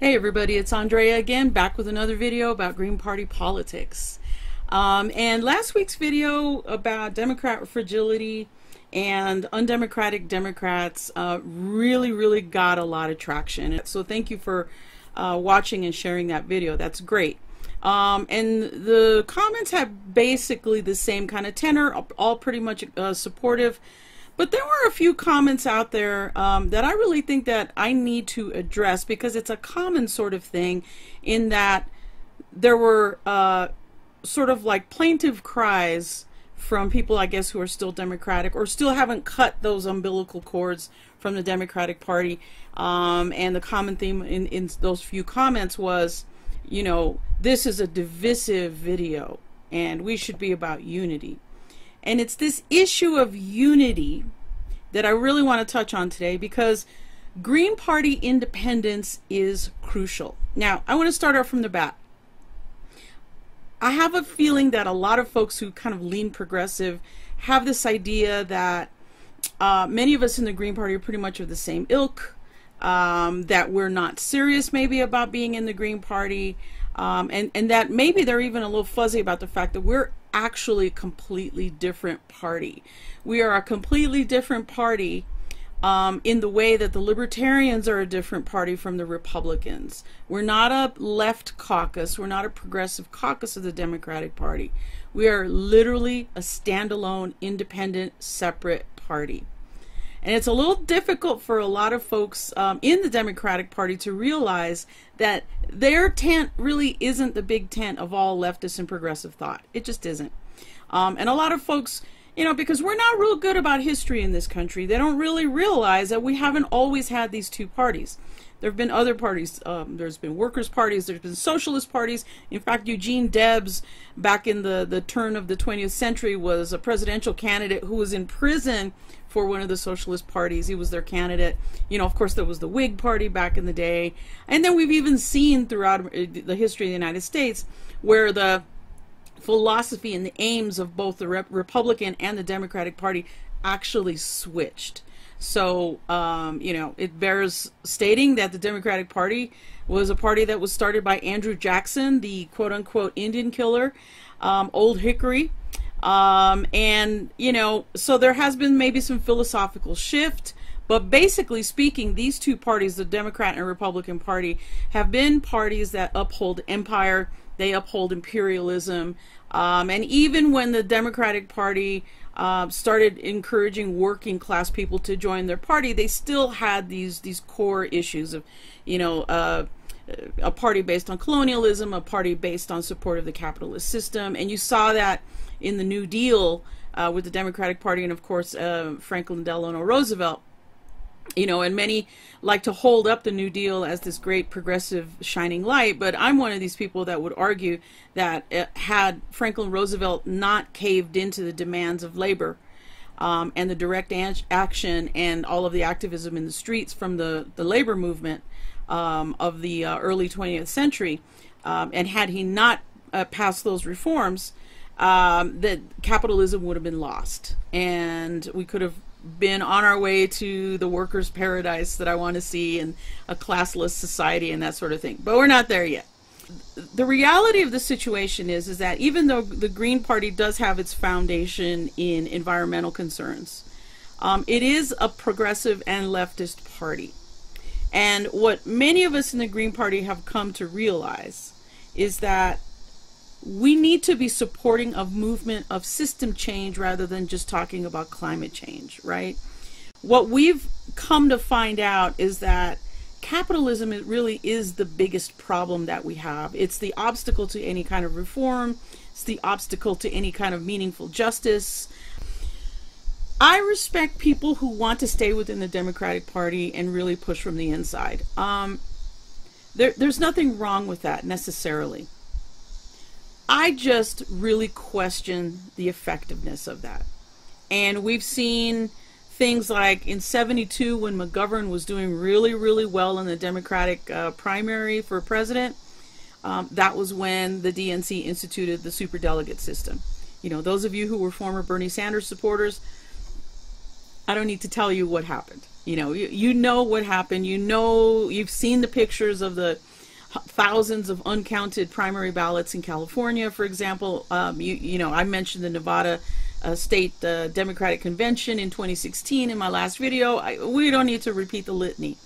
Hey everybody, it's Andrea again, back with another video about Green Party politics. Um, and last week's video about Democrat fragility and undemocratic Democrats uh, really, really got a lot of traction. So thank you for uh, watching and sharing that video. That's great. Um, and the comments have basically the same kind of tenor, all pretty much uh, supportive. But there were a few comments out there um, that I really think that I need to address because it's a common sort of thing in that there were uh, sort of like plaintive cries from people, I guess, who are still Democratic or still haven't cut those umbilical cords from the Democratic Party. Um, and the common theme in, in those few comments was, you know, this is a divisive video and we should be about unity. And it's this issue of unity that I really want to touch on today because Green Party independence is crucial. Now, I want to start off from the bat. I have a feeling that a lot of folks who kind of lean progressive have this idea that uh, many of us in the Green Party are pretty much of the same ilk, um, that we're not serious maybe about being in the Green Party, um, and, and that maybe they're even a little fuzzy about the fact that we're actually a completely different party. We are a completely different party um, in the way that the Libertarians are a different party from the Republicans. We're not a left caucus, we're not a progressive caucus of the Democratic Party. We are literally a standalone, independent, separate party. And it's a little difficult for a lot of folks um, in the Democratic Party to realize that their tent really isn't the big tent of all leftist and progressive thought. It just isn't. Um, and a lot of folks, you know, because we're not real good about history in this country, they don't really realize that we haven't always had these two parties. There have been other parties. Um, there's been workers' parties. There's been socialist parties. In fact, Eugene Debs, back in the, the turn of the 20th century, was a presidential candidate who was in prison for one of the socialist parties. He was their candidate. You know, of course, there was the Whig Party back in the day. And then we've even seen throughout uh, the history of the United States where the philosophy and the aims of both the Rep Republican and the Democratic Party actually switched. So, um, you know, it bears stating that the Democratic Party was a party that was started by Andrew Jackson, the quote unquote Indian killer, um, Old Hickory. Um, and, you know, so there has been maybe some philosophical shift. But basically speaking, these two parties, the Democrat and Republican Party, have been parties that uphold empire, they uphold imperialism. Um, and even when the Democratic Party uh, started encouraging working class people to join their party, they still had these these core issues of, you know, uh, a party based on colonialism, a party based on support of the capitalist system, and you saw that in the New Deal uh, with the Democratic Party and of course uh, Franklin Delano Roosevelt. You know, and many like to hold up the New Deal as this great progressive shining light, but I'm one of these people that would argue that had Franklin Roosevelt not caved into the demands of labor um, and the direct action and all of the activism in the streets from the, the labor movement um, of the uh, early 20th century, um, and had he not uh, passed those reforms, um, that capitalism would have been lost, and we could have been on our way to the workers' paradise that I want to see and a classless society and that sort of thing. But we're not there yet. The reality of the situation is is that even though the Green Party does have its foundation in environmental concerns, um, it is a progressive and leftist party. And what many of us in the Green Party have come to realize is that we need to be supporting a movement of system change rather than just talking about climate change, right? What we've come to find out is that capitalism really is the biggest problem that we have. It's the obstacle to any kind of reform, it's the obstacle to any kind of meaningful justice. I respect people who want to stay within the Democratic Party and really push from the inside. Um, there, there's nothing wrong with that necessarily. I just really question the effectiveness of that. And we've seen things like in 72 when McGovern was doing really, really well in the Democratic uh, primary for president. Um, that was when the DNC instituted the superdelegate system. You know, those of you who were former Bernie Sanders supporters, I don't need to tell you what happened. You know, you, you know what happened. You know, you've seen the pictures of the thousands of uncounted primary ballots in California, for example. Um, you, you know, I mentioned the Nevada uh, State uh, Democratic Convention in 2016 in my last video. I, we don't need to repeat the litany.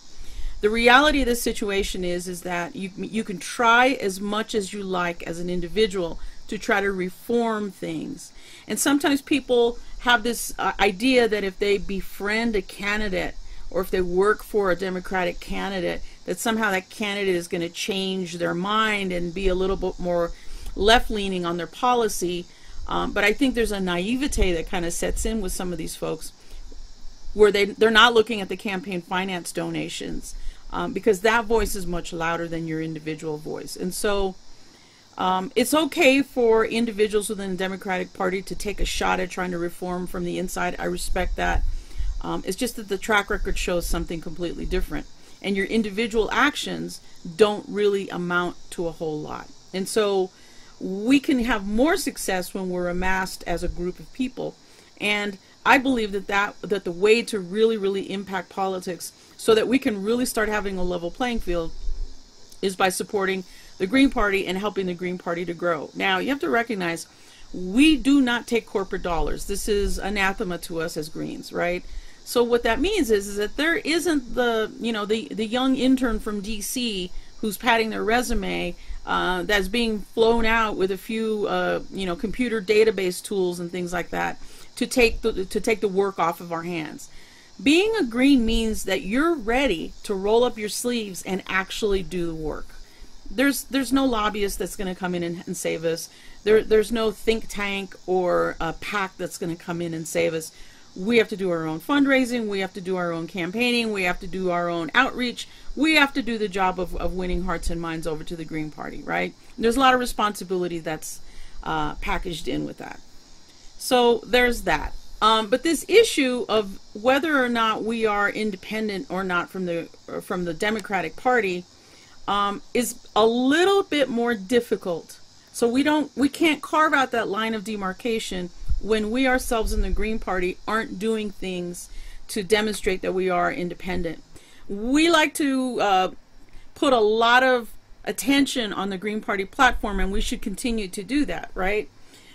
The reality of this situation is, is that you, you can try as much as you like as an individual to try to reform things. And sometimes people have this uh, idea that if they befriend a candidate or if they work for a Democratic candidate, that somehow that candidate is going to change their mind and be a little bit more left leaning on their policy. Um, but I think there's a naivete that kind of sets in with some of these folks where they, they're not looking at the campaign finance donations um, because that voice is much louder than your individual voice. And so um, it's okay for individuals within the Democratic Party to take a shot at trying to reform from the inside. I respect that. Um, it's just that the track record shows something completely different. And your individual actions don't really amount to a whole lot. And so we can have more success when we're amassed as a group of people. And I believe that, that that the way to really, really impact politics so that we can really start having a level playing field is by supporting the Green Party and helping the Green Party to grow. Now, you have to recognize we do not take corporate dollars. This is anathema to us as Greens, right? So what that means is, is that there isn't the, you know, the, the young intern from DC who's padding their resume uh, that's being flown out with a few, uh, you know, computer database tools and things like that to take the, to take the work off of our hands. Being a green means that you're ready to roll up your sleeves and actually do the work there's there's no lobbyist that's going to come in and, and, save us. There there's no think tank or a PAC that's going to come in and save us. We have to do our own fundraising. We have to do our own campaigning. We have to do our own outreach. We have to do the job of, of winning hearts and minds over to the Green Party, right? There's a lot of responsibility that's uh, packaged in with that. So there's that. Um, but this issue of whether or not we are independent or not from the from the Democratic Party um, is a little bit more difficult. So we don't, we can't carve out that line of demarcation when we ourselves in the Green Party aren't doing things to demonstrate that we are independent. We like to uh, put a lot of attention on the Green Party platform, and we should continue to do that, right?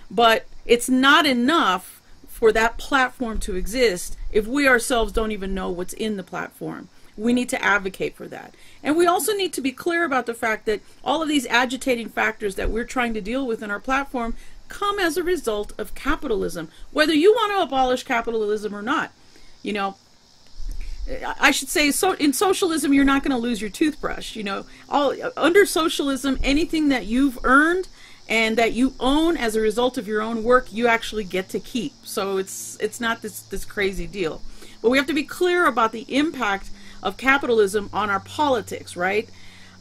But it's not enough for that platform to exist if we ourselves don't even know what's in the platform. We need to advocate for that. And we also need to be clear about the fact that all of these agitating factors that we're trying to deal with in our platform come as a result of capitalism, whether you want to abolish capitalism or not. You know, I should say, so in socialism, you're not going to lose your toothbrush. You know, all under socialism, anything that you've earned and that you own as a result of your own work, you actually get to keep. So it's it's not this this crazy deal. But we have to be clear about the impact of capitalism on our politics, right?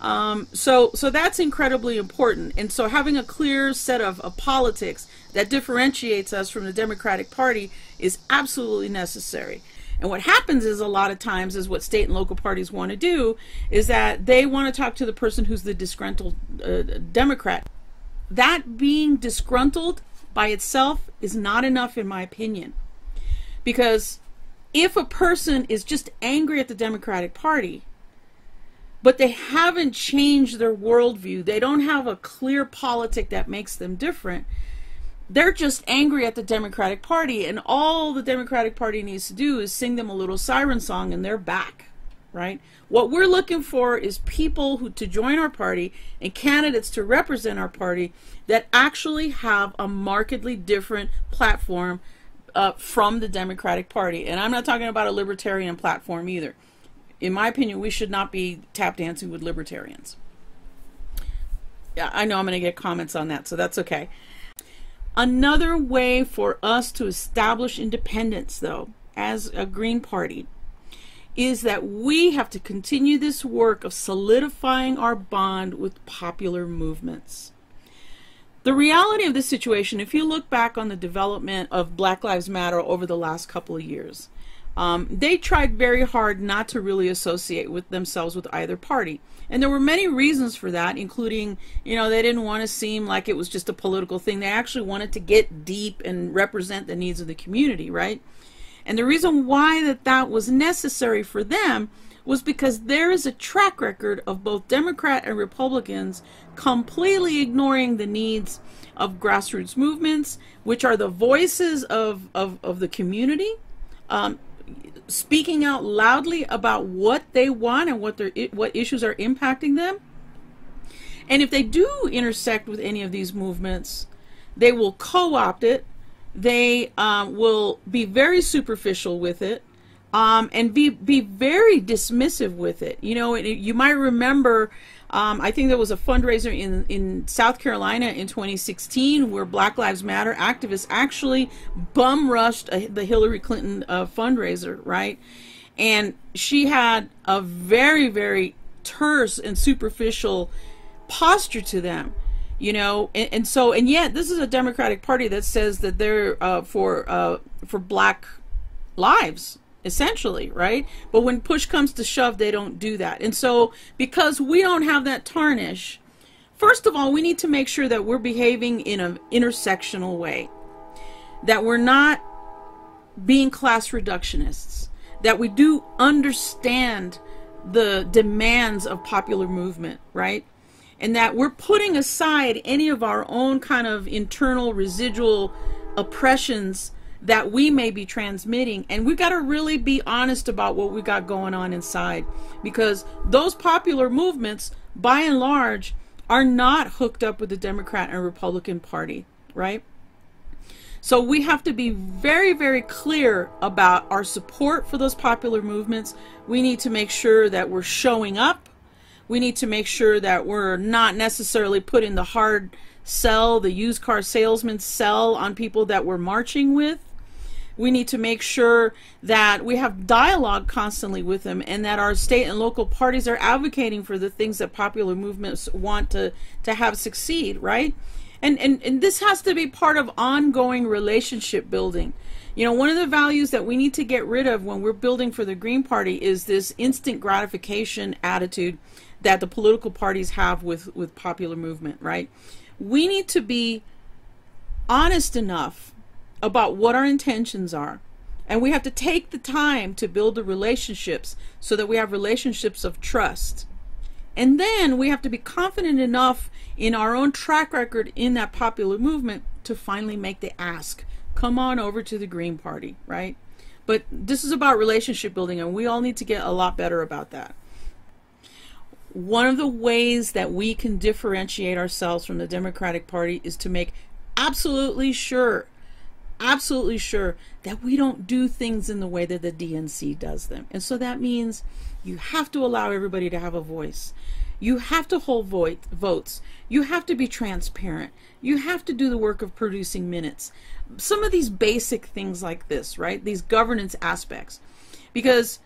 Um, so, so that's incredibly important. And so having a clear set of, of politics that differentiates us from the Democratic Party is absolutely necessary. And what happens is a lot of times is what state and local parties want to do is that they want to talk to the person who's the disgruntled uh, Democrat. That being disgruntled by itself is not enough in my opinion. Because if a person is just angry at the Democratic Party, but they haven't changed their worldview, they don't have a clear politic that makes them different, they're just angry at the Democratic Party, and all the Democratic Party needs to do is sing them a little siren song and they're back, right? What we're looking for is people who to join our party and candidates to represent our party that actually have a markedly different platform uh, from the Democratic Party. And I'm not talking about a libertarian platform either. In my opinion, we should not be tap dancing with libertarians. Yeah, I know I'm going to get comments on that, so that's okay. Another way for us to establish independence, though, as a Green Party, is that we have to continue this work of solidifying our bond with popular movements. The reality of this situation, if you look back on the development of Black Lives Matter over the last couple of years, um, they tried very hard not to really associate with themselves with either party. And there were many reasons for that, including, you know, they didn't want to seem like it was just a political thing. They actually wanted to get deep and represent the needs of the community, right? And the reason why that that was necessary for them was because there is a track record of both Democrat and Republicans completely ignoring the needs of grassroots movements, which are the voices of, of, of the community, um, speaking out loudly about what they want and what their what issues are impacting them. And if they do intersect with any of these movements, they will co-opt it. They um, will be very superficial with it um, and be be very dismissive with it. You know, you might remember. Um, I think there was a fundraiser in in South Carolina in 2016 where Black Lives Matter activists actually bum rushed a, the Hillary Clinton uh, fundraiser, right? And she had a very very terse and superficial posture to them you know and, and, so and yet this is a democratic party that says that they're uh, for uh, for black lives essentially, right? But when push comes to shove, they don't do that. And so, because we don't have that tarnish, first of all, we need to make sure that we're behaving in an intersectional way, that we're not being class reductionists, that we do understand the demands of popular movement, right? And that we're putting aside any of our own kind of internal residual oppressions that we may be transmitting. And we've got to really be honest about what we got going on inside because those popular movements, by and large, are not hooked up with the Democrat and Republican Party, right? So we have to be very, very clear about our support for those popular movements. We need to make sure that we're showing up. We need to make sure that we're not necessarily putting the hard sell, the used car salesman sell on people that we're marching with we need to make sure that we have dialogue constantly with them and that our state and local parties are advocating for the things that popular movements want to, to have succeed, right? And, and, and this has to be part of ongoing relationship building. You know, one of the values that we need to get rid of when we're building for the Green Party is this instant gratification attitude that the political parties have with, with popular movement, right? We need to be honest enough about what our intentions are. And we have to take the time to build the relationships so that we have relationships of trust. And then we have to be confident enough in our own track record in that popular movement to finally make the ask come on over to the Green Party, right? But this is about relationship building, and we all need to get a lot better about that. One of the ways that we can differentiate ourselves from the Democratic Party is to make absolutely sure absolutely sure that we don't do things in the way that the DNC does them. And so that means you have to allow everybody to have a voice. You have to hold vote, votes. You have to be transparent. You have to do the work of producing minutes. Some of these basic things like this, right? These governance aspects. Because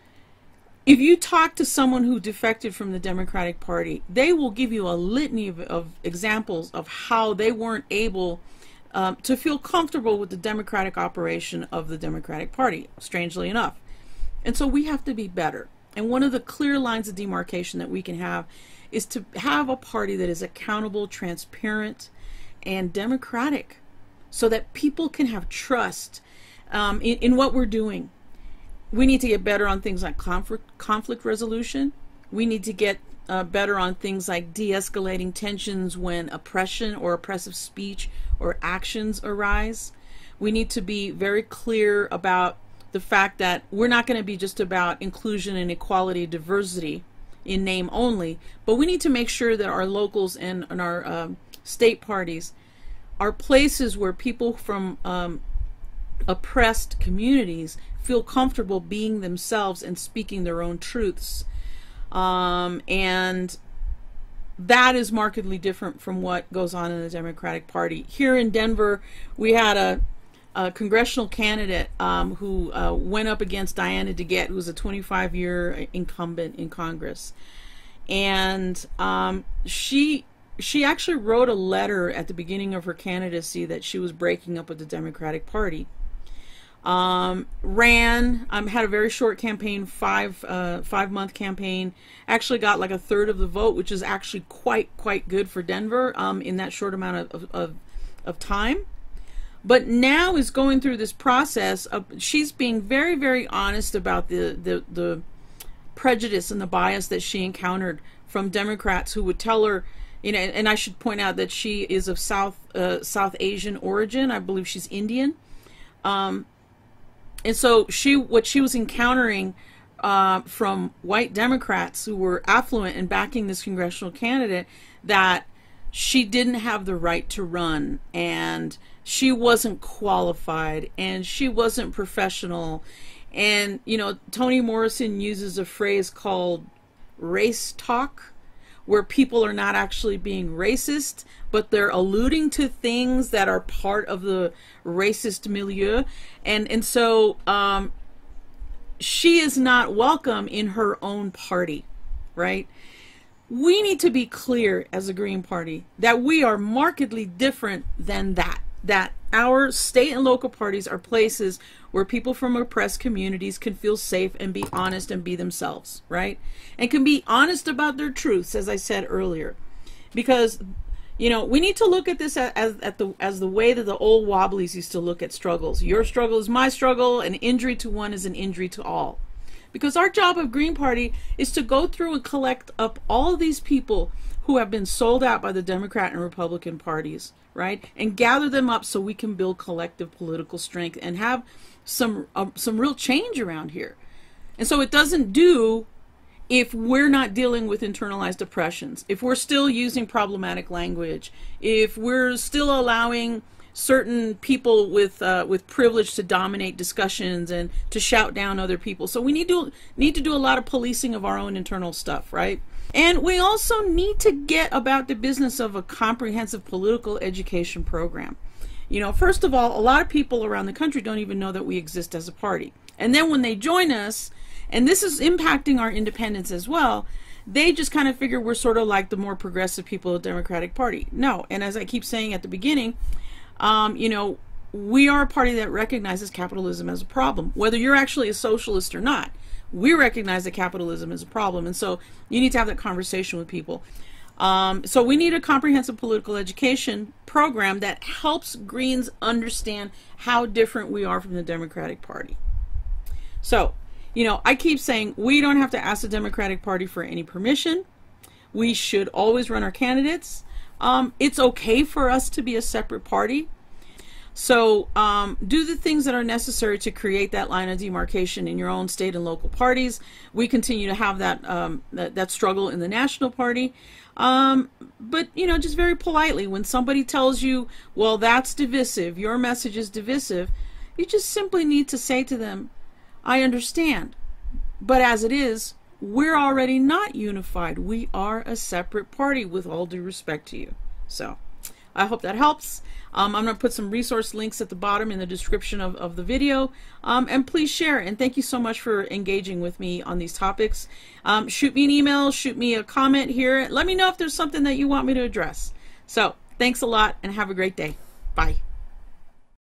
if you talk to someone who defected from the Democratic Party, they will give you a litany of, of examples of how they weren't able um, to feel comfortable with the democratic operation of the Democratic Party, strangely enough. And so we have to be better. And one of the clear lines of demarcation that we can have is to have a party that is accountable, transparent, and democratic so that people can have trust um, in, in what we're doing. We need to get better on things like conflict, conflict resolution. We need to get uh, better on things like de escalating tensions when oppression or oppressive speech or actions arise. We need to be very clear about the fact that we're not going to be just about inclusion and equality, diversity in name only, but we need to make sure that our locals and, and our um, state parties are places where people from um, oppressed communities feel comfortable being themselves and speaking their own truths. Um, and that is markedly different from what goes on in the Democratic Party. Here in Denver, we had a, a congressional candidate um, who uh, went up against Diana DeGette, who's a 25 year incumbent in Congress. And um, she she actually wrote a letter at the beginning of her candidacy that she was breaking up with the Democratic Party. Um, ran, um, had a very short campaign, five uh, five month campaign. Actually got like a third of the vote, which is actually quite quite good for Denver um, in that short amount of, of, of time. but now is going through this process of she's being very very honest about the the, the prejudice and the bias that she encountered from Democrats who would tell her you know and I should point out that she is of South uh, South Asian origin I believe she's Indian um, and so she what she was encountering uh, from white Democrats who were affluent in backing this congressional candidate that she didn't have the right to run. And she wasn't qualified. And she wasn't professional. And you know Toni Morrison uses a phrase called race talk where people are not actually being racist but they're alluding to things that are part of the racist milieu and and so um she is not welcome in her own party right we need to be clear as a Green Party that we are markedly different than that. That our state and local parties are places where people from oppressed communities can feel safe and be honest and be themselves, right? And can be honest about their truths, as I said earlier. Because, you know, we need to look at this as, as, at the, as the way that the old Wobblies used to look at struggles. Your struggle is my struggle, an injury to one is an injury to all. Because our job of Green Party is to go through and collect up all these people who have been sold out by the Democrat and Republican parties, right? And gather them up so we can build collective political strength and have some uh, some real change around here. And so it doesn't do if we're not dealing with internalized oppressions, if we're still using problematic language, if we're still allowing certain people with uh, with privilege to dominate discussions and to shout down other people. So we need to need to do a lot of policing of our own internal stuff, right? And we also need to get about the business of a comprehensive political education program. You know, first of all, a lot of people around the country don't even know that we exist as a party. And then when they join us, and this is impacting our independence as well, they just kind of figure we're sort of like the more progressive people of the Democratic Party. No, and as I keep saying at the beginning, um, you know, we are a party that recognizes capitalism as a problem, whether you're actually a socialist or not. We recognize that capitalism is a problem, and so you need to have that conversation with people. Um, so we need a comprehensive political education program that helps Greens understand how different we are from the Democratic Party. So, you know, I keep saying we don't have to ask the Democratic Party for any permission. We should always run our candidates. Um, it's okay for us to be a separate party. So um, do the things that are necessary to create that line of demarcation in your own state and local parties. We continue to have that um, that, that, struggle in the national party. Um, but you know, just very politely, when somebody tells you, "Well, that's divisive. Your message is divisive," you just simply need to say to them, "I understand, but as it is, we're already not unified. We are a separate party with all due respect to you. So I hope that helps. Um, I'm going to put some resource links at the bottom in the description of, of the video. Um, and please share. And thank you so much for engaging with me on these topics. Um, shoot me an email, shoot me a comment here. Let me know if there's something that you want me to address. So thanks a lot and have a great day. Bye.